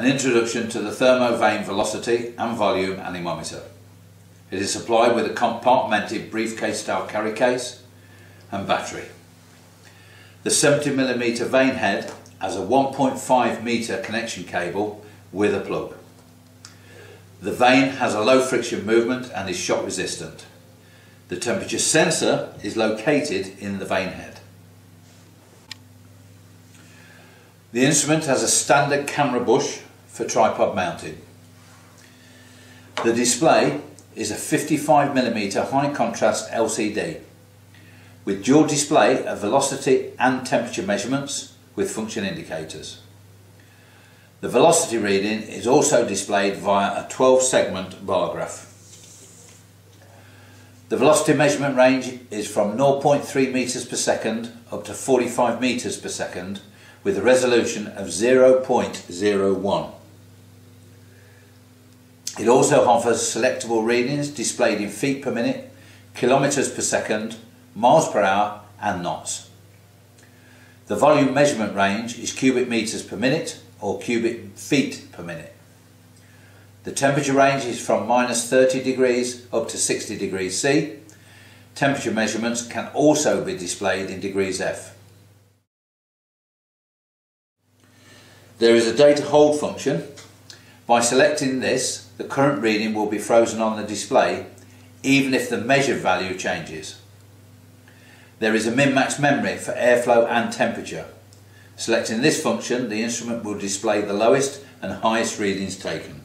An introduction to the thermovane velocity and volume anemometer. It is supplied with a compartmented briefcase style carry case and battery. The 70mm vane head has a 1.5 metre connection cable with a plug. The vane has a low friction movement and is shock resistant. The temperature sensor is located in the vane head. The instrument has a standard camera bush for tripod mounting. The display is a 55mm high contrast LCD with dual display of velocity and temperature measurements with function indicators. The velocity reading is also displayed via a 12 segment bar graph. The velocity measurement range is from 0.3 meters per second up to 45 meters per second with a resolution of 0.01. It also offers selectable readings displayed in feet per minute, kilometers per second, miles per hour and knots. The volume measurement range is cubic meters per minute or cubic feet per minute. The temperature range is from minus 30 degrees up to 60 degrees C. Temperature measurements can also be displayed in degrees F. There is a data hold function. By selecting this, the current reading will be frozen on the display even if the measured value changes. There is a min-max memory for airflow and temperature. Selecting this function, the instrument will display the lowest and highest readings taken.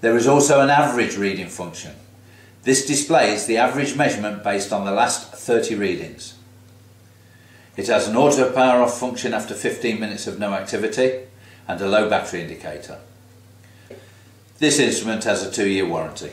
There is also an average reading function. This displays the average measurement based on the last 30 readings. It has an auto power off function after 15 minutes of no activity and a low battery indicator. This instrument has a two year warranty.